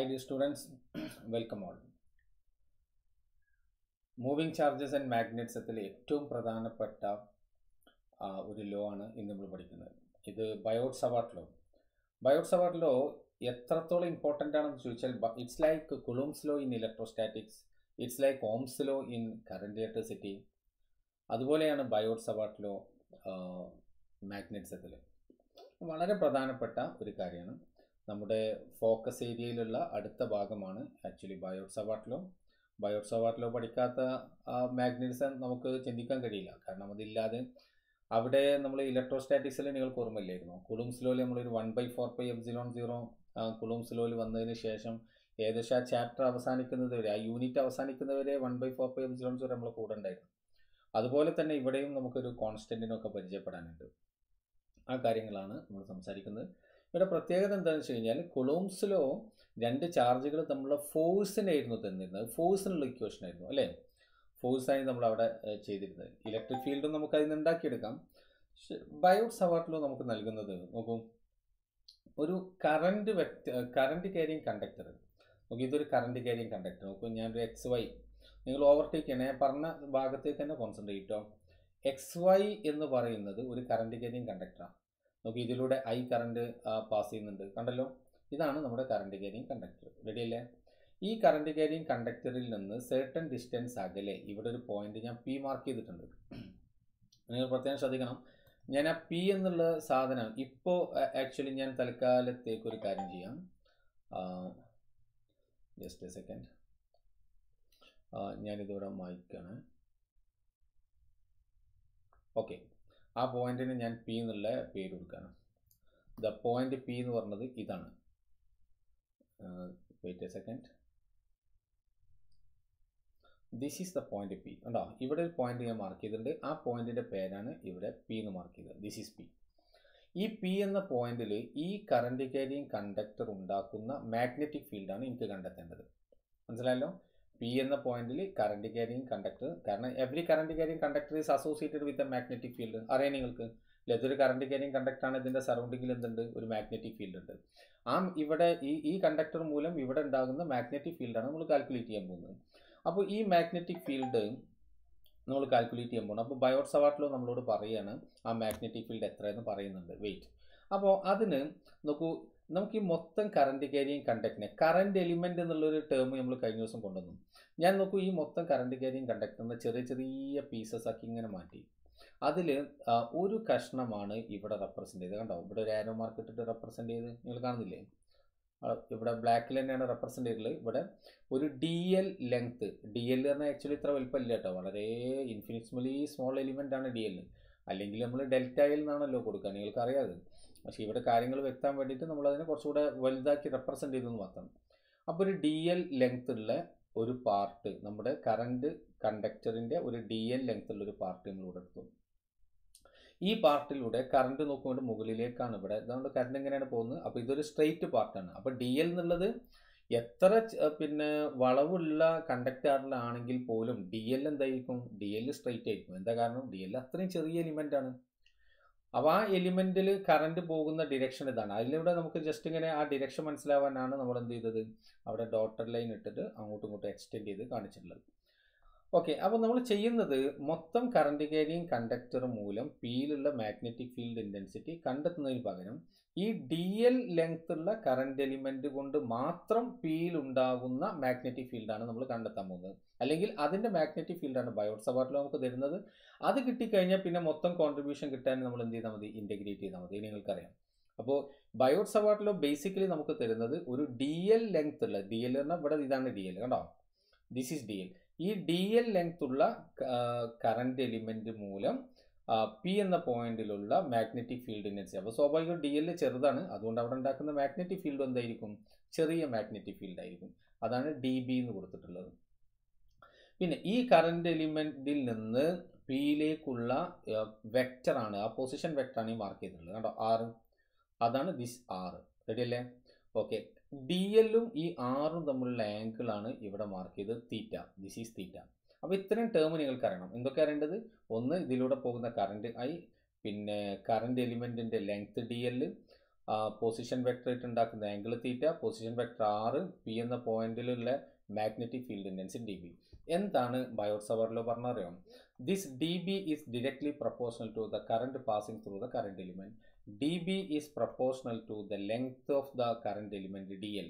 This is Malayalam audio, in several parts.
Hi dear students, welcome all. Moving charges and മാഗ്നറ്റ്സത്തിൽ ഏറ്റവും പ്രധാനപ്പെട്ട ഒരു ലോ ആണ് ഇന്ന് നമ്മൾ പഠിക്കുന്നത്. ഇത് Biot Savart law Biot Savart law എത്രത്തോളം ഇമ്പോർട്ടന്റ് ആണെന്ന് ചോദിച്ചാൽ it's like Coulomb's law in electrostatics it's like Ohm's law in current electricity അതുപോലെയാണ് ബയോട്ട് സവാട്ട് ലോ മാഗ്നറ്റ്സത്തിൽ വളരെ പ്രധാനപ്പെട്ട ഒരു കാര്യമാണ്. നമ്മുടെ ഫോക്കസ് ഏരിയയിലുള്ള അടുത്ത ഭാഗമാണ് ആക്ച്വലി ബയോട്ട് ബയോസവാട്ടിലോ പഠിക്കാത്ത ആ മാഗ്നറ്റിസം നമുക്ക് ചിന്തിക്കാൻ കഴിയില്ല. കാരണം അതില്ലാതെ അവിടെ നമ്മൾ ഇലക്ട്രോസ്റ്റാറ്റിക്സിൽ നിങ്ങൾക്ക് ഓർമ്മയില്ലായിരുന്നു? കുളുംസ് ലോയിൽ നമ്മളൊരു one by four by epsilon zero Coulomb's ലോയിൽ വന്നതിന് ശേഷം ഏകദേശം ആ ചാപ്റ്റർ അവസാനിക്കുന്നത് വരെ ആ യൂണിറ്റ് അവസാനിക്കുന്നത് വരെ one by four by epsilon zero നമ്മൾ കൂടെ ഉണ്ടായിരുന്നു. അതുപോലെ തന്നെ ഇവിടെയും നമുക്കൊരു കോൺസ്റ്റന്റിനൊക്കെ പരിചയപ്പെടാനുണ്ട്. ആ കാര്യങ്ങളാണ് നമ്മൾ സംസാരിക്കുന്നത്. ഇവിടെ പ്രത്യേകത എന്താണെന്ന് വെച്ച് കഴിഞ്ഞാൽ കൊളോംസിലോ രണ്ട് ചാർജുകൾ തമ്മിലുള്ള ഫോഴ്സിനായിരുന്നു തന്നിരുന്നത്. ഫോഴ്സിനുള്ള ഇക്വേഷൻ ആയിരുന്നു അല്ലേ? ഫോഴ്സായി നമ്മൾ അവിടെ ചെയ്തിരുന്നത്. ഇലക്ട്രിക് ഫീൽഡും നമുക്ക് അതിൽ നിന്ന് ഉണ്ടാക്കിയെടുക്കാം ബയോട്ട് സവാർട്ടിലോ നമുക്ക് നൽകുന്നത് നോക്കൂ. ഒരു current vector current carrying conductor നോക്കി ഇതൊരു കറണ്ട് ക്യാരിങ് കണ്ടക്ടർ നോക്കൂ ഞാനൊരു എക്സ് വൈ നിങ്ങൾ ഓവർടേക്ക് ഞാൻ പറഞ്ഞ ഭാഗത്തേക്ക് തന്നെ കോൺസെൻട്രേറ്റ് ചെയ്യും എക്സ് വൈ എന്ന് പറയുന്നത് ഒരു കറണ്ട് ക്യാരിങ് കണ്ടക്ടറാണ് നോക്കി ഇതിലൂടെ ഐ കറണ്ട് പാസ് ചെയ്യുന്നുണ്ട്. കണ്ടല്ലോ? ഇതാണ് നമ്മുടെ കറണ്ട് ക്യാരിങ് കണ്ടക്ടർ റെഡി അല്ലേ? ഈ കറണ്ട് ക്യാരിങ് കണ്ടക്ടറിൽ നിന്ന് സെർട്ടൺ ഡിസ്റ്റൻസ് അകലെ ഇവിടെ ഒരു പോയിന്റ് ഞാൻ പി മാർക്ക് ചെയ്തിട്ടുണ്ട്. നിങ്ങൾ പ്രത്യേകം ശ്രദ്ധിക്കണം. ഞാൻ ആ പി എന്നുള്ള സാധനം ഇപ്പോൾ ആക്ച്വലി ഞാൻ തൽക്കാലത്തേക്ക് ഒരു കാര്യം ചെയ്യാം. ജസ്റ്റ് എ സെക്കൻഡ് ഞാനിതിവിടെ മായ്ക്കാണ്. ഓക്കെ ആ പോയിന്റിന് ഞാൻ പി എന്നുള്ള പേര് കൊടുക്കുകയാണ്. ദ പോയിന്റ് പി എന്ന് പറഞ്ഞത് ഇതാണ്. Wait a second this is the point P ഉണ്ടോ ഇവിടെ ഒരു പോയിന്റ് ഞാൻ മാർക്ക് ചെയ്തിട്ടുണ്ട്. ആ പോയിന്റിന്റെ പേരാണ് ഇവിടെ പി എന്ന് മാർക്ക് ചെയ്തത്. ദിസ് ഈസ് പി ഈ പി എന്ന പോയിന്റിൽ ഈ കറണ്ട് കാരിയും കണ്ടക്ടർ ഉണ്ടാക്കുന്ന മാഗ്നറ്റിക് ഫീൽഡാണ് എനിക്ക് കണ്ടെത്തേണ്ടത്. മനസ്സിലായല്ലോ? പി എന്ന പോയിന്റിൽ കറണ്ട് ക്യാരിയും കണ്ടക്ടർ കാരണം every current carrying conductor is associated with a magnetic field അറിയാം നിങ്ങൾക്ക്? ഇല്ല, ഇതൊരു കറണ്ട് ക്യാരിയും കണ്ടക്ടറാണ് ഇതിന്റെ സറൗണ്ടിങ്ങിൽ എന്തുണ്ട്? ഒരു മാഗ്നറ്റിക് ഫീൽഡ് ഉണ്ട്. ആ ഇവിടെ ഈ ഈ കണ്ടക്ടർ മൂലം ഇവിടെ ഉണ്ടാകുന്ന മാഗ്നറ്റിക് ഫീൽഡാണ് നമ്മൾ കാൽക്കുലേറ്റ് ചെയ്യാൻ പോകുന്നത്. അപ്പോൾ ഈ മാഗ്നറ്റിക് ഫീൽഡ് നമ്മൾ കാൽക്കുലേറ്റ് ചെയ്യാൻ പോകണം അപ്പോൾ ബയോട്ട് സവാട്ടിലോ നമ്മളോട് പറയുകയാണ് ആ മാഗ്നറ്റിക് ഫീൽഡ് എത്രയെന്ന് പറയുന്നുണ്ട്. വെയിറ്റ് അപ്പോൾ അതിന് നോക്കൂ നമുക്ക് ഈ മൊത്തം കറണ്ട് ക്യാരിയും കണ്ടക്ടിനെ കറണ്ട് എലിമെന്റ് എന്നുള്ളൊരു ടേം നമ്മൾ കഴിഞ്ഞ ദിവസം കൊണ്ടുവന്നു. ഞാൻ നോക്കൂ ഈ മൊത്തം കറണ്ട് ക്യാരിയും കണ്ടക്ടറിന് ചെറിയ ചെറിയ പീസസ് ആക്കി ഇങ്ങനെ മാറ്റി. അതിൽ ഒരു കഷ്ണമാണ് ഇവിടെ റെപ്രസെന്റ് ചെയ്ത് കണ്ടോ? ഇവിടെ ഒരു ആരോ മാർക്ക് ഇട്ടിട്ട് റെപ്രസെന്റ് ചെയ്ത് നിങ്ങൾ കാണുന്നില്ലേ? ഇവിടെ ബ്ലാക്കിൽ തന്നെയാണ് റെപ്രസെന്റ് ചെയ്തിട്ടുള്ളത്. ഇവിടെ ഒരു D L length D L പറഞ്ഞാൽ ആക്ച്വലി ഇത്ര വലിപ്പമില്ല കേട്ടോ. വളരെ ഇൻഫിനിറ്റ്സ്മലി സ്മോൾ എലിമെന്റ് ആണ് ഡി എൽ അല്ലെങ്കിൽ നമ്മൾ ഡെൽറ്റ എൽ എന്നാണല്ലോ കൊടുക്കുക. നിങ്ങൾക്ക് അറിയാതെ പക്ഷേ ഇവിടെ കാര്യങ്ങൾ വ്യക്താൻ വേണ്ടിയിട്ട് നമ്മളതിനെ കുറച്ചുകൂടെ വലുതാക്കി റെപ്രസെന്റ് ചെയ്തെന്ന് മാത്രം. അപ്പോൾ ഒരു ഡി എൽ ലെങ്ത് ഉള്ള ഒരു പാർട്ട് നമ്മുടെ കറണ്ട് കണ്ടക്ടറിന്റെ ഒരു ഡി എൽ ലെങ്ത് ഉള്ള ഒരു പാർട്ട് നമ്മളിവിടെ എടുത്തു. ഈ പാർട്ടിലൂടെ കറണ്ട് നോക്കുമ്പോൾ മുകളിലേക്കാണ് ഇവിടെ. അതുകൊണ്ട് കറണ്ട് എങ്ങനെയാണ് പോകുന്നത്. അപ്പോൾ ഇതൊരു സ്ട്രെയിറ്റ് പാർട്ടാണ് അപ്പോൾ ഡി എൽ എന്നുള്ളത് എത്ര പിന്നെ വളവുള്ള കണ്ടക്ടറിലാണെങ്കിൽ പോലും ഡി എൽ എന്തായിരിക്കും? ഡി എൽ സ്ട്രെയിറ്റ് ആയിരിക്കും. എന്താ കാരണം? ഡി എൽ അത്രയും ചെറിയ എലിമെന്റ് ആണ്. അപ്പോൾ ആ എലിമെന്റിൽ കറണ്ട് പോകുന്ന ഡിരക്ഷൻ ഇതാണ്. അതിലൂടെ നമുക്ക് ജസ്റ്റ് ഇങ്ങനെ ആ ഡിരക്ഷൻ മനസ്സിലാവാനാണ് നമ്മൾ എന്ത് ചെയ്തത്? അവിടെ ഡോട്ടർ ലൈൻ ഇട്ടിട്ട് അങ്ങോട്ടും ഇങ്ങോട്ടും എക്സ്റ്റെൻഡ് ചെയ്ത് കാണിച്ചിട്ടുള്ളത്. ഓക്കെ അപ്പോൾ നമ്മൾ ചെയ്യുന്നത് മൊത്തം കറണ്ട് കാരിയും കണ്ടക്ടർ മൂലം പിയിലുള്ള മാഗ്നറ്റിക് ഫീൽഡ് ഇന്റൻസിറ്റി കണ്ടെത്തുന്നതിന് പകരം ഈ ഡി എൽ ലെങ്ത് ഉള്ള കറണ്ട് എലിമെന്റ് കൊണ്ട് മാത്രം പിയിൽ ഉണ്ടാകുന്ന മാഗ്നറ്റിക് ഫീൽഡാണ് നമ്മൾ കണ്ടെത്താൻ പോകുന്നത്. അല്ലെങ്കിൽ അതിന്റെ മാഗ്നറ്റിക് ഫീൽഡാണ് ബയോട്ട് സവാട്ടിൽ നമുക്ക് തരുന്നത്. അത് കിട്ടിക്കഴിഞ്ഞാൽ പിന്നെ മൊത്തം കോൺട്രിബ്യൂഷൻ കിട്ടാൻ നമ്മൾ എന്ത് ചെയ്താൽ മതി? ഇന്റഗ്രേറ്റ് ചെയ്താൽ മതി. നിങ്ങൾക്കറിയാം. അപ്പോൾ ബയോട്ട് സവാട്ടിലോ ബേസിക്കലി നമുക്ക് തരുന്നത് ഒരു ഡി എൽ ലെങ്ത് ഉള്ള ഡി എൽ പറഞ്ഞാൽ ഇവിടെ ഇതാണ് ഡി എൽ കണ്ടോ? ദിസ് ഈസ് ഡി എൽ ഈ ഡി എൽ ലെങ്ത് ഉള്ള കറണ്ട് എലിമെന്റ് മൂലം പി എന്ന പോയിന്റിലുള്ള മാഗ്നറ്റിക് ഫീൽഡ് ഇൻഡൻസി അപ്പോൾ സ്വാഭാവികം ഡി എൽ ചെറുതാണ്. അതുകൊണ്ട് അവിടെ ഉണ്ടാക്കുന്ന മാഗ്നറ്റിക് ഫീൽഡ് എന്തായിരിക്കും? ചെറിയ മാഗ്നറ്റിക് ഫീൽഡ് ആയിരിക്കും. അതാണ് ഡി ബി എന്ന് കൊടുത്തിട്ടുള്ളത്. പിന്നെ ഈ കറണ്ട് എലിമെന്റിൽ നിന്ന് പിയിലേക്കുള്ള വെക്ടറാണ് ആ പൊസിഷൻ വെക്ടറാണ് ഈ മാർക്ക് ചെയ്തിട്ടുള്ളത്. കണ്ടോ? ആറ് അതാണ് ദിസ് ആറ് റെഡി അല്ലേ? ഓക്കെ ഡി എല്ലും ഈ ആറും തമ്മിലുള്ള ആംഗിളാണ് ഇവിടെ മാർക്ക് ചെയ്തത് തീറ്റ ദിസ് ഈസ് തീറ്റ അപ്പോൾ ഇത്രയും ടേം നിങ്ങൾക്ക് അറിയണം. എന്തൊക്കെ അറിയേണ്ടത്? ഒന്ന് ഇതിലൂടെ പോകുന്ന കറണ്ട് ഐ പിന്നെ കറണ്ട് എലിമെന്റിന്റെ ലെങ്ത് ഡി എൽ പൊസിഷൻ ആയിട്ട് ഉണ്ടാക്കുന്ന angle theta position vector R P എന്ന പോയിന്റിലുള്ള magnetic field intensity D B എന്താണ് ബയോട്ട് സവറിലോ പറഞ്ഞറിയാം? This D B is directly proportional to the current passing through the current element D B is proportional to the length of the current element D L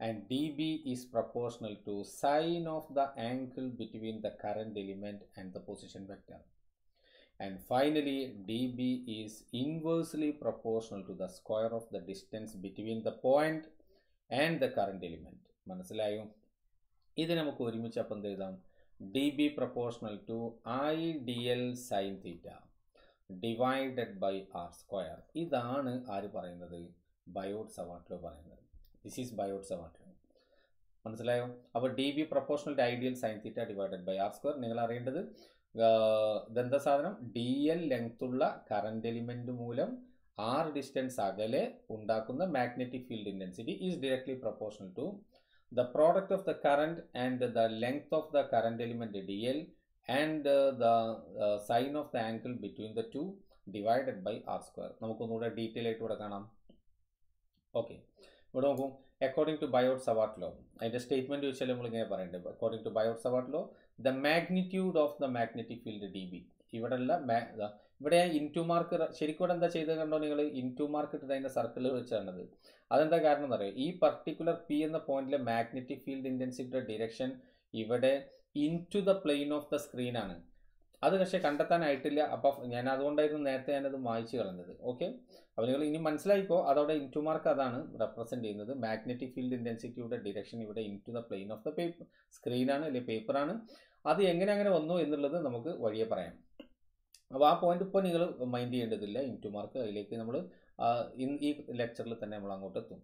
and dB is proportional to sine of the angle between the current element and the position vector. And finally, dB is inversely proportional to the square of the distance between the point and the current element. മനസ്സിലായോ ഇത് നമുക്ക് ഒരുമിച്ച് അപ്പം എഴുതാം D B proportional to I D L sine theta divided by R square ഇതാണ് ആര് പറയുന്നത് ദിസ് ഈസ് ബയോട്ട് സവാട്ടിലോ മനസ്സിലായോ? അപ്പോൾ D B proportional to I D L sine theta divided by R square നിങ്ങൾ അറിയേണ്ടത് ഇതെന്താ സാധനം? ഡി എൽ ലെങ്ത്തുള്ള കറണ്ട് എലിമെന്റ് മൂലം ആർ ഡിസ്റ്റൻസ് അകലെ ഉണ്ടാക്കുന്ന magnetic field intensity is directly proportional to the product of the current and the length of the current element D L and the sine of the angle between the two divided by R square നമുക്കൊന്നുകൂടെ detail ആയിട്ട് ഇവിടെ കാണാം. ഓക്കെ ഇവിടെ നോക്കും according to Biot Savart law അതിന്റെ സ്റ്റേറ്റ്മെന്റ് ചോദിച്ചാൽ നമ്മൾ ഇങ്ങനെ പറയേണ്ടത് according to Biot Savart law the magnitude of the magnetic field D B ഇവിടെയുള്ള ഇവിടെ ഇന്റു മാർക്ക് ശരിക്കും ഇവിടെ എന്താ ചെയ്തത് കണ്ടോ നിങ്ങൾ ഇന്റു മാർക്ക് ഇട്ടിട്ട് അതിന്റെ സർക്കിളിൽ വെച്ചാണത്. അതെന്താ കാരണം എന്ന് ഈ പർട്ടിക്കുലർ പി എന്ന പോയിന്റിലെ മാഗ്നറ്റിക് ഫീൽഡ് ഇന്റൻസിറ്റിയുടെ ഡിറക്ഷൻ ഇവിടെ into the plane of the screen ആണ്. അത് പക്ഷേ കണ്ടെത്താനായിട്ടില്ല. അപ്പം ഞാൻ അതുകൊണ്ടായിരുന്നു നേരത്തെ ഞാനത് വായിച്ചു കളഞ്ഞത്. ഓക്കെ അപ്പോൾ നിങ്ങൾ ഇനി മനസ്സിലായിക്കോ അതവിടെ ഇന്റു മാർക്ക് അതാണ് റെപ്രസെന്റ് ചെയ്യുന്നത്. മാഗ്നറ്റിക് ഫീൽഡ് ഇന്റൻസിറ്റിയുടെ ഡിറക്ഷൻ ഇവിടെ into the plane of the paper സ്ക്രീനാണ് അല്ലെങ്കിൽ പേപ്പറാണ് അത് എങ്ങനെ അങ്ങനെ വന്നു എന്നുള്ളത് നമുക്ക് വഴിയെ പറയാം. അപ്പോൾ ആ പോയിന്റ് ഇപ്പോൾ നിങ്ങൾ മൈൻഡ് ചെയ്യേണ്ടതില്ല. ഇന്റു മാർക്ക് അതിലേക്ക് നമ്മൾ ഈ ലെക്ചറിൽ തന്നെ നമ്മൾ അങ്ങോട്ട് എത്തും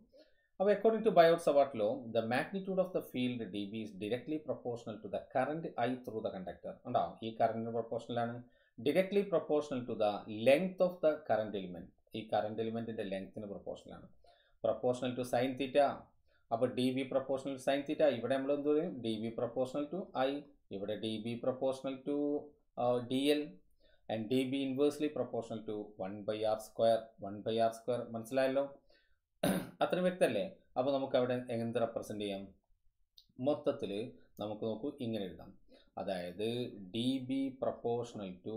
അപ്പോൾ according to Biot Savart law the magnitude of the field D B is directly proportional to the current I through the conductor ഉണ്ടാവും ഈ കറണ്ടിന് ആണ്. Directly proportional to the length of the current element ഈ കറണ്ട് എലിമെന്റിന്റെ ലെങ്ത്തിന് ആണ്. പ്രൊപ്പോർഷണൽ ടു sin തീറ്റ അപ്പോൾ D B proportional sine theta ഇവിടെ നമ്മൾ എന്ത് പറയും? D B proportional to I ഇവിടെ D B proportional to D L and D B inversely proportional to one by R square one by R square അത്ര വ്യക്തമല്ലേ? അപ്പോൾ നമുക്ക് അവിടെ എങ്ങനെ റെപ്രസെന്റ് ചെയ്യാം? മൊത്തത്തിൽ നമുക്ക് നോക്കൂ ഇങ്ങനെ എഴുതാം. അതായത് D B proportional to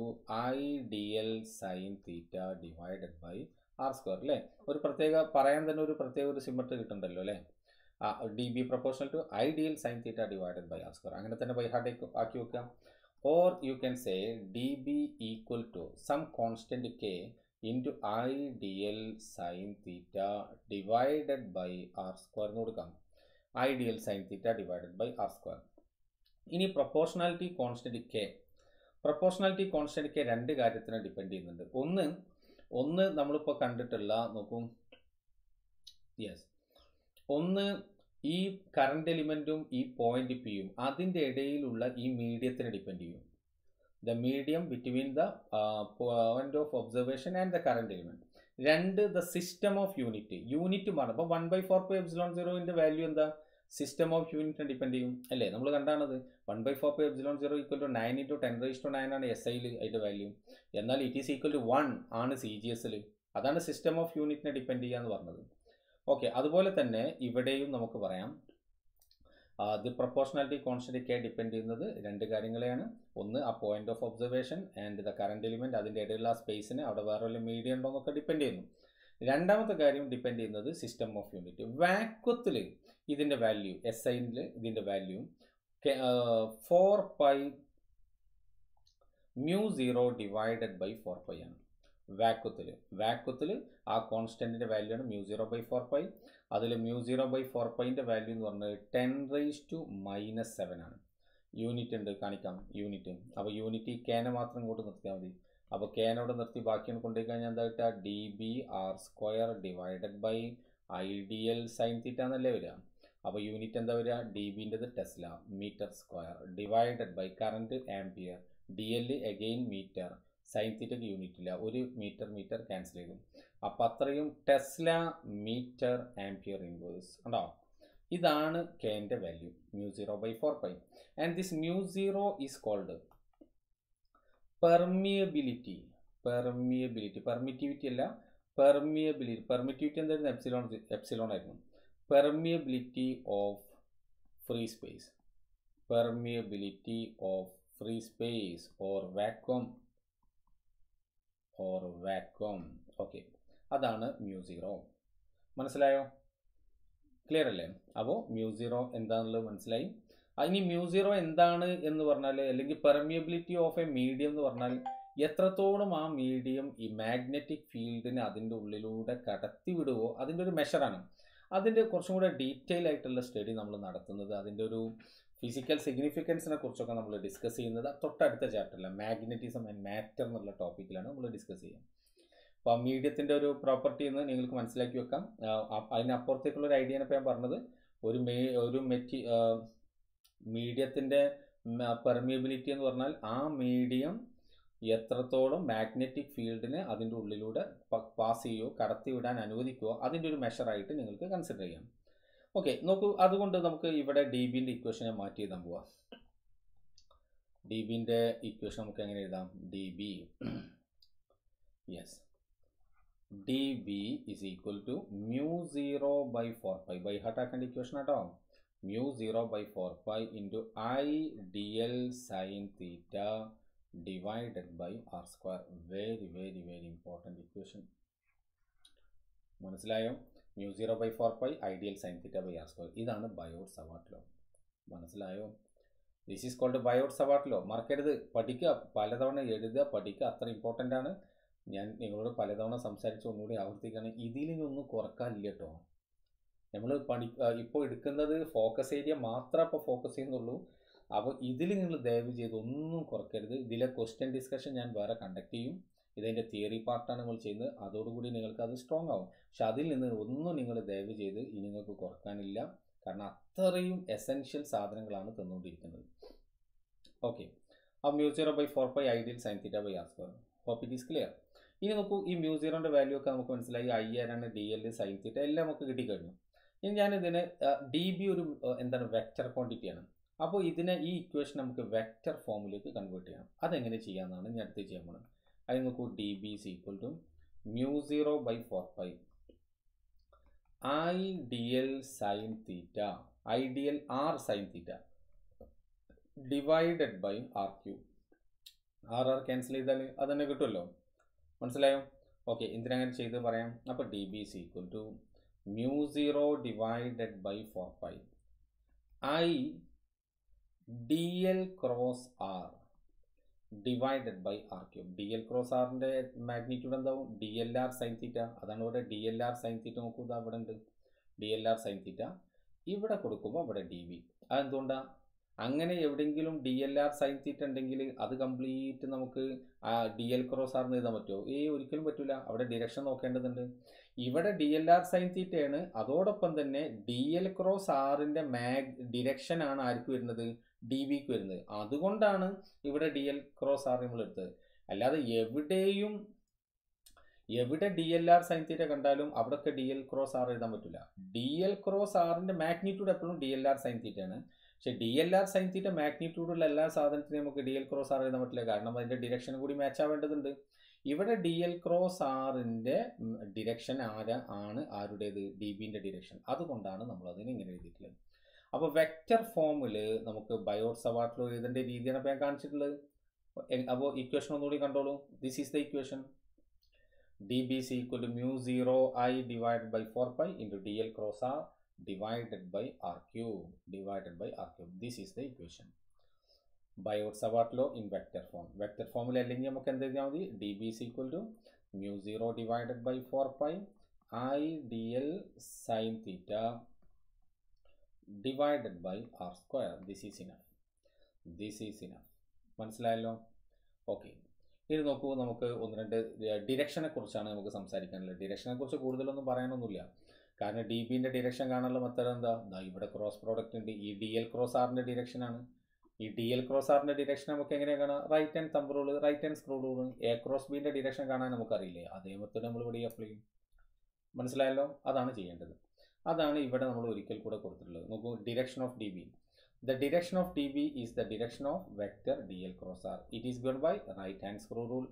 I D L sine theta divided by R square അല്ലേ? ഒരു പ്രത്യേക പറയാൻ തന്നെ ഒരു പ്രത്യേക ഒരു സിമട്രി കിട്ടുന്നുണ്ടല്ലോ അല്ലേ? D B proportional to I D L sine theta divided by R square അങ്ങനെ തന്നെ ബൈ ഹാർഡ് ആക്കി വെക്കാം. Or you can say D B equal to some constant constant k I D L sine theta divided by R square എന്ന് കൊടുക്കാം. I D L sine theta divided by R square ഇനി proportionality constant K proportionality constant K രണ്ട് കാര്യത്തിനെ ഡിപ്പെൻഡ് ചെയ്യുന്നുണ്ട്. ഒന്ന് ഒന്ന് നമ്മളിപ്പോൾ കണ്ടിട്ടുള്ള നോക്കൂ. യെസ് ഒന്ന് ഈ കറണ്ട് എലിമെന്റും ഈ പോയിന്റ് പിയും അതിന്റെ ഇടയിലുള്ള ഈ മീഡിയത്തിനെ ഡിപ്പെൻഡ് ചെയ്യും. The medium between the point of observation and the current element രണ്ട് the system of unit unit മാറും അപ്പോൾ one by four pi epsilon സീറോയിന്റെ value എന്താ? സിസ്റ്റം ഓഫ് യൂണിറ്റിനെ ഡിപ്പെൻഡ് ചെയ്യും. അല്ലേ? നമ്മൾ കണ്ടാണത്. One by four pi epsilon zero equal to nine into ten raise to nine ആണ് എസ് ഐയിൽ അതിന്റെ വാല്യൂ എന്നാൽ it is equal to one ആണ് സി ജി എസിൽ അതാണ് സിസ്റ്റം ഓഫ് യൂണിറ്റിനെ ഡിപ്പെൻഡ് ചെയ്യുക എന്ന് പറഞ്ഞത്. ഓക്കെ അതുപോലെ തന്നെ ഇവിടെയും നമുക്ക് പറയാം. The proportionality constant K depend ചെയ്യുന്നത് രണ്ട് കാര്യങ്ങളെയാണ്. ഒന്ന് ആ point of observation and the current element അതിന്റെ ഇടയിലുള്ള ആ സ്പേസിന് അവിടെ വേറെ വല്ല മീഡിയം ഉണ്ടോ എന്നൊക്കെ ഡിപ്പെൻഡ് ചെയ്യുന്നു. രണ്ടാമത്തെ കാര്യം ഡിപ്പെൻഡ് ചെയ്യുന്നത് സിസ്റ്റം ഓഫ് യൂണിറ്റ് വാക്വത്തിൽ ഇതിന്റെ വാല്യൂ എസ് ഐനിൽ ഇതിന്റെ value four pi mu zero divided by four pi ആണ്. വാക്വത്തിൽ വാക്വത്തിൽ ആ കോൺസ്റ്റന്റിന്റെ വാല്യൂ ആണ് mu zero by four pi അതിൽ മ്യൂ സീറോ ബൈ ഫോർ പൈന്റെ വാല്യൂ എന്ന് പറഞ്ഞത് ten raise to minus seven ആണ്. യൂണിറ്റ് ഉണ്ട് കാണിക്കാം. യൂണിറ്റ് അപ്പോൾ യൂണിറ്റ് ഈ കേനെ മാത്രം ഇങ്ങോട്ട് നിർത്തിയാൽ മതി. അപ്പോൾ കേനോട് നിർത്തി ബാക്കിയാണ് കൊണ്ടുപോയി കഴിഞ്ഞാൽ എന്താ കിട്ടുക D B R square divided by I D L sine theta എന്നല്ലേ വരിക? അപ്പോൾ യൂണിറ്റ് എന്താ വരിക? D ബിന്റെത് tesla metre square divided by current ampere. D L again metre sine തീറ്റയ്ക്ക് unit ഇല്ല ഒരു മീറ്റർ മീറ്റർ ക്യാൻസൽ ചെയ്തു. അപ്പം അത്രയും ടെസ്ല മീറ്റർ ആംപിയർ ഇൻവേഴ്സ് ഉണ്ടോ? ഇതാണ് കെന്റെ value mu zero by four pi and this mu zero is called permeability permeability permittivity അല്ല പെർമിയബിലിറ്റി പെർമിറ്റിവിറ്റി എന്തായിരുന്നു? എപ്സിലോൺ എപ്സിലോൺ ആയിരുന്നു. Permeability of free space permeability of free space or vacuum or vacuum okay അതാണ് മ്യൂ സീറോ മനസ്സിലായോ? ക്ലിയർ അല്ലേ? അപ്പോൾ മ്യൂ സീറോ എന്താണെന്നുള്ളത് മനസ്സിലായി? ഇനി മ്യൂ സീറോ എന്താണ് എന്ന് പറഞ്ഞാൽ അല്ലെങ്കിൽ പെർമിയബിലിറ്റി ഓഫ് എ മീഡിയം എന്ന് പറഞ്ഞാൽ എത്രത്തോളം ആ മീഡിയം ഈ മാഗ്നറ്റിക് ഫീൽഡിനെ അതിന്റെ ഉള്ളിലൂടെ കടത്തി വിടുവോ അതിന്റെ ഒരു മെഷറാണ് അതിന്റെ കുറച്ചും കൂടെ ഡീറ്റെയിൽ ആയിട്ടുള്ള സ്റ്റഡി നമ്മൾ നടത്തുന്നത്. അതിന്റെ ഒരു ഫിസിക്കൽ സിഗ്നിഫിക്കൻസിനെ കുറിച്ചൊക്കെ നമ്മൾ ഡിസ്കസ് ചെയ്യുന്നത് തൊട്ടടുത്ത ചാപ്റ്ററിൽ മാഗ്നറ്റിസം ആൻഡ് മാറ്റർ എന്നുള്ള ടോപ്പിക്കിലാണ് നമ്മൾ ഡിസ്കസ് ചെയ്യുന്നത് അപ്പോൾ മീഡിയത്തിന്റെ ഒരു പ്രോപ്പർട്ടി എന്ന് നിങ്ങൾക്ക് മനസ്സിലാക്കി വെക്കാം. അതിനപ്പുറത്തേക്കുള്ള ഒരു ഐഡിയ ഇപ്പോൾ ഞാൻ പറഞ്ഞത് ഒരു മേ ഒരു മെറ്റി മീഡിയത്തിന്റെ പെർമിയബിലിറ്റി എന്ന് പറഞ്ഞാൽ ആ മീഡിയം എത്രത്തോളം മാഗ്നറ്റിക് ഫീൽഡിനെ അതിന്റെ ഉള്ളിലൂടെ പാസ് ചെയ്യുകയോ കടത്തി വിടാൻ അനുവദിക്കുകയോ അതിന്റെ ഒരു മെഷറായിട്ട് നിങ്ങൾക്ക് കൺസിഡർ ചെയ്യാം. ഓക്കെ നോക്കൂ അതുകൊണ്ട് നമുക്ക് ഇവിടെ ഡി ബിന്റെ ഇക്വേഷനെ മാറ്റി എഴുതാൻ പോവാം. ഡി ബിന്റെ ഇക്വേഷൻ നമുക്ക് എങ്ങനെ എഴുതാം? D B yes D B is equal to mu zero by four five by heart ആക്കേണ്ട equation ആട്ടോ. Mu zero by four five into I D L sine theta divided by R square very very very important equation മനസ്സിലായോ? Mu zero by four pi I D L sine theta by R square ഇതാണ് ബയോട്ട് സവാട്ട് ലോ മനസ്സിലായോ? This is called Biot Savart law മറക്കരുത്. പഠിക്കുക. പലതവണ എഴുതുക പഠിക്കുക. അത്ര ഇമ്പോർട്ടന്റ് ആണ്. ഞാൻ നിങ്ങളോട് പലതവണ സംസാരിച്ച് ഒന്നുകൂടി ആവർത്തിക്കുകയാണ്. ഇതിൽ നിന്നൊന്നും കുറക്കാനില്ല കേട്ടോ നമ്മൾ പഠി ഇപ്പോൾ എടുക്കുന്നത് ഫോക്കസ് ഏരിയ മാത്രമേ ഇപ്പോൾ ഫോക്കസ് ചെയ്യുന്നുള്ളൂ. അപ്പോൾ ഇതിൽ നിങ്ങൾ ദയവ് ചെയ്ത് ഒന്നും കുറക്കരുത്. ഇതിലെ ക്വസ്റ്റ്യൻ ഡിസ്കഷൻ ഞാൻ വേറെ കണ്ടക്ട് ചെയ്യും. ഇതിന്റെ തിയറി പാർട്ടാണ് നിങ്ങൾ ചെയ്യുന്നത്. അതോടുകൂടി നിങ്ങൾക്ക് അത് സ്ട്രോങ് ആവും. പക്ഷെ അതിൽ നിന്ന് ഒന്നും നിങ്ങൾ ദയവ് ചെയ്ത് ഇനി നിങ്ങൾക്ക് കുറക്കാനില്ല. കാരണം അത്രയും എസെൻഷ്യൽ സാധനങ്ങളാണ് തന്നുകൊണ്ടിരിക്കുന്നത്. ഓക്കെ ആ mu zero by four by I D L sine theta by R square hope it is clear ഇനി നോക്കൂ ഈ മ്യൂ സീറോന്റെ വാല്യൂ ഒക്കെ നമുക്ക് മനസ്സിലായി. ഐ ആണ് ഡി എൽ സൈൻ തീറ്റ എല്ലാം നമുക്ക് കിട്ടിക്കഴിഞ്ഞു. ഇനി ഞാനിതിന് ഡി ബി ഒരു എന്താണ് വെക്റ്റർ ക്വാണ്ടിറ്റിയാണ് അപ്പോൾ ഇതിനെ ഈ ഇക്വേഷൻ നമുക്ക് വെക്റ്റർ ഫോമിലേക്ക് കൺവേർട്ട് ചെയ്യണം. അതെങ്ങനെ ചെയ്യാമെന്നാണ് ഞാൻ അടുത്ത് ചെയ്യാൻ പോകുന്നത് അത് നോക്കൂ D B is equal to mu zero by four pi I D L sine theta I D L R sine theta divided by R cube R R cancel ചെയ്താൽ അത് തന്നെ കിട്ടുമല്ലോ. മനസ്സിലായോ? ഓക്കെ എന്തിനങ്ങനെ ചെയ്ത് പറയാം? അപ്പോൾ D B is equal to mu zero divided by four pi I D L cross R divided by R cube D L cross ആറിന്റെ മാഗ്നിറ്റ്യൂഡ് എന്താവും? D L R sine theta അതാണ് ഇവിടെ D L R sine theta നോക്കൂ. ഇതാ ഇവിടെ ഉണ്ട്. D L R sine theta ഇവിടെ കൊടുക്കുമ്പോൾ ഇവിടെ ഡി വി അതെന്തുകൊണ്ടാണ് അങ്ങനെ എവിടെയെങ്കിലും D L R sine theta ഉണ്ടെങ്കിൽ അത് കംപ്ലീറ്റ് നമുക്ക് ആ ഡി എൽ ക്രോസ് ആറിന് എഴുതാൻ പറ്റുമോ? ഏ ഒരിക്കലും പറ്റില്ല അവിടെ ഡിറക്ഷൻ നോക്കേണ്ടതുണ്ട്. ഇവിടെ ഡി എൽ ആർ സൈൻ തീറ്റയാണ് അതോടൊപ്പം തന്നെ ഡി എൽ ക്രോസ് ആറിന്റെ മാഗ് ഡിറക്ഷൻ ആണ് ആർക്ക് വരുന്നത്? ഡി വിക്ക് വരുന്നത്. അതുകൊണ്ടാണ് ഇവിടെ ഡി എൽ ക്രോസ് ആർ നമ്മൾ എടുത്തത്. അല്ലാതെ എവിടെയും എവിടെ D L R sine theta കണ്ടാലും അവിടെയൊക്കെ ഡി എൽ ക്രോസ് ആർ എഴുതാൻ പറ്റില്ല ഡി എൽ ക്രോസ് ആറിന്റെ മാഗ്നിറ്റ്യൂഡ് എപ്പോഴും ഡി എൽ ആർ സൈൻ തീറ്റയാണ് പക്ഷെ D L R sine theta മാഗ്നിറ്റ്യൂഡുള്ള എല്ലാ സാധനത്തിനും നമുക്ക് ഡി എൽ ക്രോസ് ആർ എഴുതാൻ പറ്റില്ല. കാരണം അതിന്റെ ഡിറക്ഷൻ കൂടി മാച്ച് ആവേണ്ടതുണ്ട്. ഇവിടെ ഡി എൽ ക്രോസ് ആറിന്റെ ഡിറക്ഷൻ ആര ആണ് ആരുടേത്? ഡി ബിന്റെ ഡിറക്ഷൻ അതുകൊണ്ടാണ് നമ്മൾ അതിനെ ഇങ്ങനെ എഴുതിയിട്ടുള്ളത്. അപ്പോൾ വെക്റ്റർ ഫോമിൽ നമുക്ക് ബയോട്ട് സവാട്ടിലോ എഴുതേണ്ട രീതിയാണ് ഇപ്പോൾ ഞാൻ കാണിച്ചിട്ടുള്ളത്? അപ്പോൾ ഇക്വേഷൻ ഒന്നുകൂടി കണ്ടോളൂ. This is the equation D B C equal to mu zero I divide by four pi into D L cross R divided by R Q divided by R Q this is the equation Biot സവാട്ടിലോ in vector form vector ഫോമിൽ അല്ലെങ്കിൽ നമുക്ക് എന്ത് എഴുതിയാൽ മതി? D B C equal to mu zero divided by four pi I D L sine theta divided by r square. This is enough. This is enough. മനസ്സിലായല്ലോ? ഓക്കെ ഇനി നോക്കൂ നമുക്ക് ഒന്ന് രണ്ട് ഡിറക്ഷനെ കുറിച്ചാണ് നമുക്ക് സംസാരിക്കാനുള്ളത്. ഡിറക്ഷനെ കുറിച്ച് കൂടുതലൊന്നും പറയാനൊന്നുമില്ല. കാരണം ഡി ബിന്റെ ഡിറക്ഷൻ കാണാനുള്ള മെത്തേഡ് എന്താ? ഇവിടെ ക്രോസ് പ്രോഡക്റ്റ് ഉണ്ട്. ഈ ഡി എൽ ക്രോസ് ആറിന്റെ ഡിറക്ഷനാണ് ഈ ഡി എൽ ക്രോസ് ആറിന്റെ ഡിറക്ഷൻ നമുക്ക് എങ്ങനെയാണ് കാണാം? Right hand thumb rule right hand screw rule A cross ബിന്റെ direction കാണാൻ നമുക്കറിയില്ലേ? അതേ മെത്തേഡ് നമ്മൾ ഇവിടെ അപ്ലൈ ചെയ്യും. മനസ്സിലായല്ലോ? അതാണ് ചെയ്യേണ്ടത്. അതാണ് ഇവിടെ നമ്മൾ ഒരിക്കൽ കൂടെ കൊടുത്തിട്ടുള്ളത്. നോക്കൂ direction of D B the direction of D B is the direction of vector D L cross R it is given by right hand screw rule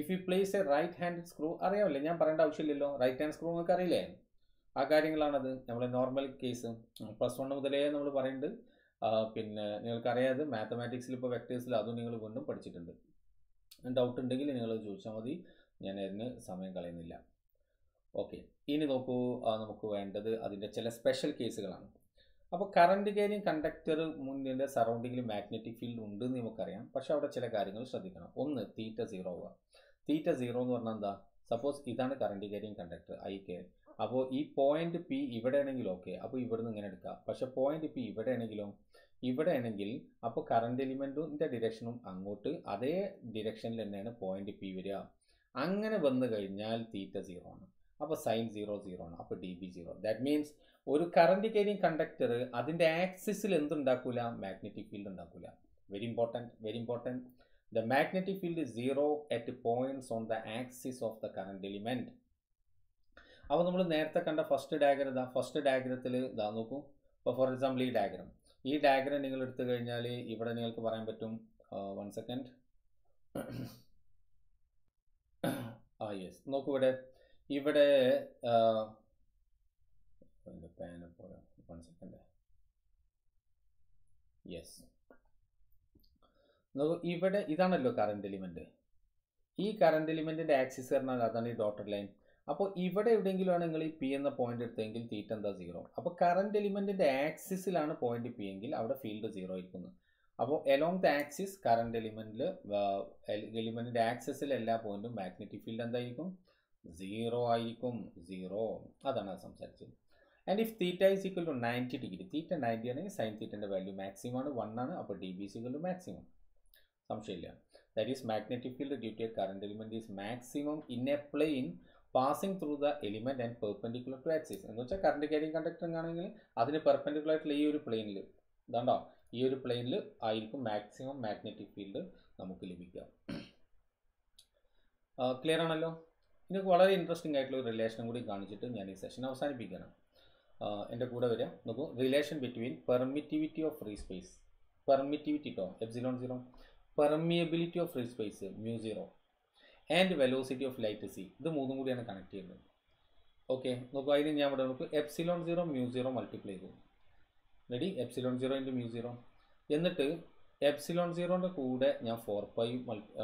if you place a right hand screw അറിയാമല്ലേ? ഞാൻ പറയേണ്ട ആവശ്യമില്ലല്ലോ. റൈറ്റ് ഹാൻഡ് സ്ക്രൂ നിങ്ങൾക്ക് അറിയില്ലേ? ആ കാര്യങ്ങളാണത്. നമ്മൾ നോർമൽ കേസ് പ്ലസ് വൺ മുതലേ നമ്മൾ പറയുന്നുണ്ട് പിന്നെ പിന്നെ നിങ്ങൾക്കറിയാതെ മാത്തമാറ്റിക്സിൽ ഇപ്പോൾ വെക്ടേഴ്സിൽ അതും നിങ്ങൾ വീണ്ടും പഠിച്ചിട്ടുണ്ട്. ഡൗട്ട് ഉണ്ടെങ്കിൽ നിങ്ങൾ ചോദിച്ചാൽ മതി. ഞാൻ അതിന് സമയം കളയുന്നില്ല. ഓക്കെ. ഇനി നോക്കൂ നമുക്ക് വേണ്ടത് അതിന്റെ ചില സ്പെഷ്യൽ കേസുകളാണ് അപ്പോൾ കറണ്ട് ക്യാരിയും കണ്ടക്ടർ മുന്നിന്റെ സറൗണ്ടിങ്ങിൽ മാഗ്നറ്റിക് ഫീൽഡ് ഉണ്ട് എന്ന് നമുക്കറിയാം. പക്ഷെ അവിടെ ചില കാര്യങ്ങൾ ശ്രദ്ധിക്കണം. ഒന്ന് തീറ്റ സീറോ ആവുക തീറ്റ സീറോ എന്ന് പറഞ്ഞാൽ എന്താ? സപ്പോസ് ഇതാണ് current carrying conductor I K അപ്പോൾ ഈ പോയിന്റ് പി ഇവിടെ ആണെങ്കിൽ ഓക്കെ അപ്പോൾ ഇവിടുന്ന് ഇങ്ങനെ എടുക്കാം പക്ഷെ പോയിന്റ് പി ഇവിടെ ആണെങ്കിലോ ഇവിടെ ആണെങ്കിൽ അപ്പോൾ കറണ്ട് എലിമെന്റിന്റെ ഡിറക്ഷനും അങ്ങോട്ട് അതേ ഡിറക്ഷനിൽ തന്നെയാണ് പോയിന്റ് പി വരിക. അങ്ങനെ വന്നു കഴിഞ്ഞാൽ തീറ്റ സീറോ ആണ്. അപ്പോൾ സൈൻ സീറോ സീറോ ആണ്. അപ്പോൾ d B zero that means ഒരു കറണ്ട് ക്യാരിങ് കണ്ടക്ടർ അതിന്റെ ആക്സിസിൽ എന്തുണ്ടാക്കൂല? മാഗ്നറ്റിക് ഫീൽഡ് ഉണ്ടാക്കൂല. Very important very important the magnetic field zero at points on the axis of the current element അപ്പോൾ നമ്മൾ നേരത്തെ കണ്ട ഫസ്റ്റ് ഡയഗ്രം ഇതാ. ഫസ്റ്റ് ഡയഗ്രത്തിൽ ഇതാ നോക്കൂ. ഇപ്പോൾ ഫോർ എക്സാമ്പിൾ ഈ ഡയഗ്രം ഈ ഡയഗ്രം നിങ്ങൾ എടുത്തു കഴിഞ്ഞാൽ ഇവിടെ നിങ്ങൾക്ക് പറയാൻ പറ്റും. വൺ സെക്കൻഡ് ആ യെസ് നോക്കൂ ഇവിടെ. ഇവിടെ സെക്കൻഡ് യെസ് ഇവിടെ ഇതാണല്ലോ കറണ്ട് എലിമെന്റ് ഈ കറണ്ട് എലിമെന്റിന്റെ ആക്സിസ് പറഞ്ഞാൽ അതാണ് ഈ ഡോട്ടർ ലൈൻ അപ്പോൾ ഇവിടെ എവിടെയെങ്കിലും ആണ് നിങ്ങൾ ഈ പി എന്ന പോയിന്റ് എടുത്തെങ്കിൽ തീറ്റ എന്താ സീറോ അപ്പോൾ കറണ്ട് എലിമെന്റിന്റെ ആക്സിസിലാണ് പോയിന്റ് പി എങ്കിൽ അവിടെ ഫീൽഡ് സീറോ ആയിരിക്കുന്നു അപ്പോൾ എലോങ് ദ ആക്സിസ് കറണ്ട് എലിമെന്റിൽ എലിമെന്റിന്റെ ആക്സിസിൽ എല്ലാ പോയിന്റും മാഗ്നറ്റിക് ഫീൽഡ് എന്തായിരിക്കും? സീറോ ആയിരിക്കും സീറോ അതാണ് അത് സംസാരിച്ചത്. And if theta is equal to ninety degree theta ninety ആണെങ്കിൽ സൈൻ തീറ്റന്റെ വാല്യൂ മാക്സിമം ആണ് വൺ ആണ് അപ്പോൾ D B is equal to maximum സംശയമില്ല. That is magnetic field due to current element is maximum in a plane passing through the element and perpendicular to axis എന്ന് വെച്ചാൽ കറണ്ട് ക്യാരിങ് കണ്ടക്ടറിംഗ് ആണെങ്കിൽ അതിന് പെർപെൻഡിക്കുലർ ആയിട്ടുള്ള ഈ ഒരു പ്ലെയിനിൽ ഇതാണ്ടോ? ഈ ഒരു പ്ലെയിനിൽ ആയിരിക്കും മാക്സിമം മാഗ്നറ്റിക് ഫീൽഡ് നമുക്ക് ലഭിക്കുക. ക്ലിയർ ആണല്ലോ? ഇനി വളരെ ഇൻട്രസ്റ്റിംഗ് ആയിട്ടുള്ള ഒരു റിലേഷനും കൂടി കാണിച്ചിട്ട് ഞാൻ ഈ സെഷൻ അവസാനിപ്പിക്കണം എന്റെ കൂടെ വരിക. നോക്കൂ relation between permittivity of free space permittivity കേട്ടോ epsilon zero permeability of free space mu zero and velocity of light C ഇത് മൂന്നും കൂടിയാണ് കണക്ട് ചെയ്യുന്നത്. ഓക്കെ നോക്കൂ അതിന് ഞാൻ ഇവിടെ നോക്കൂ epsilon zero mu zero multiply ചെയ്തു. Ready epsilon zero into mu zero എന്നിട്ട് എപ്സിലോൺ സീറോന്റെ കൂടെ ഞാൻ ഫോർ പൈ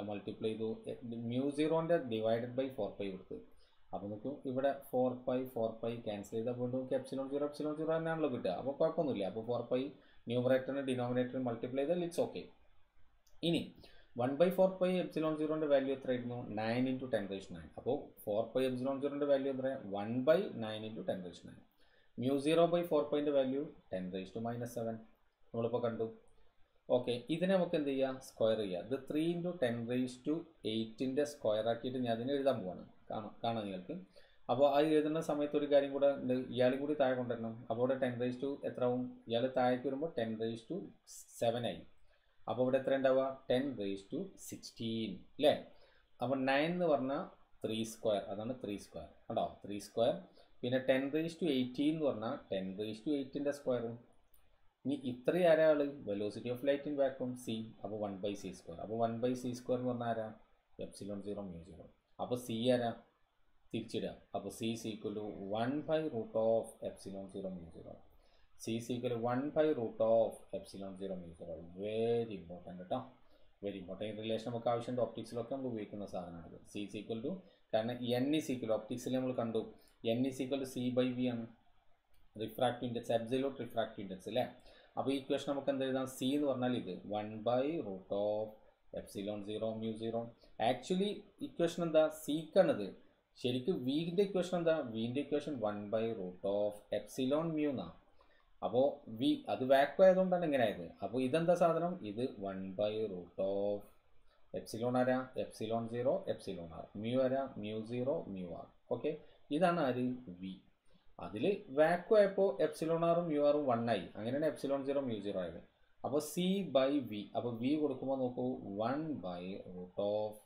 മൾട്ടിപ്ലൈ ചെയ്തു. മ്യൂ സീറോന്റെ ഡിവൈഡഡ് ബൈ ഫോർ പൈ കൊടുത്തു. അപ്പോൾ നോക്കും ഇവിടെ four pi four pi cancel ചെയ്താൽ വീണ്ടും നമുക്ക് എപ്സിലോൺ സീറോ എപ്സിലോൺ സീറോ തന്നെയാണല്ലോ കിട്ടുക. അപ്പോൾ കുഴപ്പമൊന്നുമില്ല. അപ്പോൾ ഫോർ പൈ ന്യൂമറേറ്ററിന് ഡിനോമിനേറ്ററിന് മൾട്ടിപ്ലൈ ചെയ്താൽ ഇറ്റ്സ് ഓക്കെ ഇനി one by four pi epsilon സീറോന്റെ value എത്രയായിരുന്നു? Nine into ten raise nine അപ്പോൾ ഫോർ പൈ എപ്സിലോൺ സീറോന്റെ വാല്യൂ എത്ര one by nine into ten raise nine mu zero by four പൈന്റെ value ten raise to minus seven നമ്മളിപ്പോൾ കണ്ടു. ഓക്കെ ഇതിനെ നമുക്ക് എന്ത് ചെയ്യാം? സ്ക്വയർ ചെയ്യാം. ഇത് three into ten raise to എയ്റ്റിന്റെ square ആക്കിയിട്ട് ഞാൻ അതിനെ എഴുതാൻ പോവാണ്. കാണാം കാണാം നിങ്ങൾക്ക്. അപ്പോൾ അത് എഴുതുന്ന സമയത്ത് ഒരു കാര്യം കൂടെ ഉണ്ട്. ഇയാളും കൂടി താഴെ കൊണ്ടുവരണം. അപ്പോൾ ഇവിടെ ടെൻ റേസ് ടു എത്ര ആവും? ഇയാൾ താഴേക്ക് വരുമ്പോൾ ടെൻ റേസ് ടു സെവൻ ആയി. അപ്പോൾ ഇവിടെ എത്ര ഉണ്ടാവുക? ടെൻ റേസ് ടു സിക്സ്റ്റീൻ അല്ലേ അപ്പോൾ നയൻ എന്ന് പറഞ്ഞാൽ ത്രീ സ്ക്വയർ അതാണ് ത്രീ സ്ക്വയർ കണ്ടോ? ത്രീ സ്ക്വയർ പിന്നെ ടെൻ റേസ് ടു എയ്റ്റീൻ എന്ന് പറഞ്ഞാൽ ടെൻ റേസ് ടു എയ്റ്റിന്റെ സ്ക്വയർ ഇനി ഇത്രയും ആരാൾ velocity of light in vacuum C അപ്പോൾ വൺ ബൈ സി സ്ക്വയർ അപ്പോൾ വൺ ബൈ സി സ്ക്വയർ എന്ന് പറഞ്ഞാൽ ആരാ? എപ്സിലോൺ സീറോ മ്യൂ സീറോ അപ്പോൾ സി ആരാ? തിരിച്ചിടുക. അപ്പോൾ C is equal to one by root of epsilon zero mu zero C is equal one by root of epsilon zero mu zero very important കേട്ടോ. വെരി ഇമ്പോർട്ടന്റ് ഈ റിലേഷൻ നമുക്ക് ആവശ്യമുണ്ട്. ഒപ്റ്റിക്സിലൊക്കെ നമ്മൾ ഉപയോഗിക്കുന്ന സാധനമാണ് സി സീക്വൽ ടു കാരണം എൻ ഇ സീക്വൽ ഒപ്റ്റിക്സിൽ നമ്മൾ കണ്ടു. N E is equal to C by V ആണ്. Refractive index absolute refractive index അല്ലേ? അപ്പോൾ ഈ ഇക്വേഷൻ നമുക്ക് എന്ത് എഴുതാം? സി എന്ന് പറഞ്ഞാൽ ഇത് one by root of epsilon zero mu zero actually equation എന്താ? സീക്കാണിത് ശരിക്കും വീന്റെ ഇക്വേഷൻ എന്താ? വീന്റെ equation one by root of epsilon mu എന്നാണ് അപ്പോൾ വി അത് വാക്വം ആയതുകൊണ്ടാണ് ഇങ്ങനെ ആയത്. അപ്പോൾ ഇതെന്താ സാധനം? ഇത് one by root of epsilon ആരാ? Epsilon zero epsilon R mu ആരാ? Mu zero mu R okay ഇതാണ് ആര്? വി അതിൽ വാക്വം ആയപ്പോൾ എപ്സിലോൺ ആറും യു ആറും വൺ ആയി. അങ്ങനെയാണ് എപ്സിലോൺ സീറോ മ്യൂ സീറോ ആയത്. അപ്പോൾ സി ബൈ വി അപ്പോൾ വി കൊടുക്കുമ്പോൾ നോക്കൂ one by root of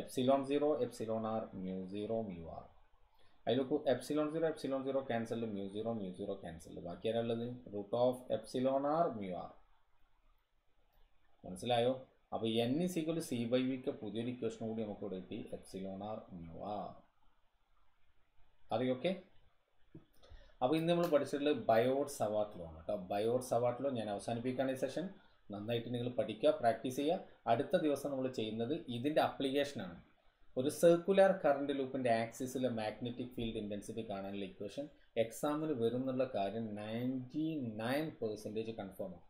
epsilon zero epsilon r mu zero mu r അതിൽ നോക്കൂ epsilon zero epsilon zero cancel mu zero mu zero cancel ബാക്കി ആരാ ഉള്ളത്? Root of epsilon r mu r മനസ്സിലായോ? അപ്പോൾ n is equal c by വിക്ക് പുതിയൊരു ഇക്വേഷൻ കൂടി നമുക്ക് ഇവിടെ കിട്ടി എപ്സിലോൺ ആർ മ്യൂ ആർ അറിയൊക്കെ അപ്പോൾ ഇന്ന് നമ്മൾ പഠിച്ചിട്ടുള്ളത് ബയോഡ് ആണ്. കേട്ടോ ബയോഡ് സവാട്ടിലോ ഞാൻ അവസാനിപ്പിക്കുകയാണ് ഈ സെഷൻ നന്നായിട്ട് നിങ്ങൾ പഠിക്കുക പ്രാക്ടീസ് ചെയ്യുക. അടുത്ത ദിവസം നമ്മൾ ചെയ്യുന്നത് ഇതിന്റെ അപ്ലിക്കേഷനാണ് ഒരു സർക്കുലർ കറണ്ട് ലൂപ്പിന്റെ ആക്സിസിലെ മാഗ്നറ്റിക് ഫീൽഡ് ഇന്റൻസിറ്റി കാണാനുള്ള ഇക്വേഷൻ എക്സാമിന് വരും എന്നുള്ള കാര്യം നയന്റി നയൻ പെർസെന്റേജ് കൺഫേം ആണ്.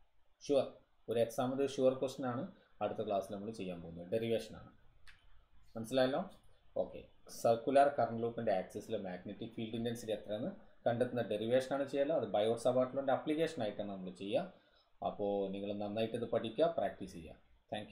ഷുവർ ഒരു എക്സാമിന്റെ ഷുവർ ക്വസ്റ്റൻ ആണ്. അടുത്ത ക്ലാസ്സിൽ നമ്മൾ ചെയ്യാൻ പോകുന്നത്. ഡെറിവേഷനാണ് മനസ്സിലായല്ലോ? ഓക്കെ സർക്കുലർ കറണ്ട് ലൂപ്പിന്റെ ആക്സിസിലെ മാഗ്നറ്റിക് ഫീൽഡ് ഇന്റൻസിറ്റി എത്രയെന്ന് കണ്ടെത്തുന്ന ഡെറിവേഷനാണ് ചെയ്യുക. അത് ബയോട്ട് സബാട്ടിലോന്റെ അപ്ലിക്കേഷൻ ആയിട്ടാണ് നമ്മൾ ചെയ്യുക. അപ്പോൾ നിങ്ങൾ നന്നായിട്ട് ഇത് പഠിക്കുക പ്രാക്ടീസ് ചെയ്യുക. താങ്ക്